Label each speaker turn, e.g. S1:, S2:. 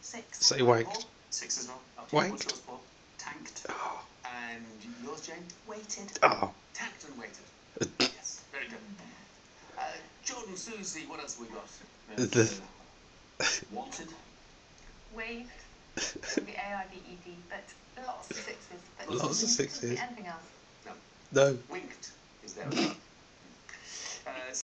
S1: Six.
S2: Say wanked.
S3: Six as well. Okay,
S2: Wanked.
S3: What's yours, Paul? Tanked.
S2: Oh.
S3: And yours, Jane?
S1: Waited.
S2: Oh.
S3: Tanked and waited. yes, very good. Uh, Jordan, Susie, what else have we got?
S2: The-
S3: Wanted.
S1: Waved. Would A I V E D, but lots of sixes. But
S2: Lots of sixes.
S1: Anything else?
S2: No.
S3: Winked is there.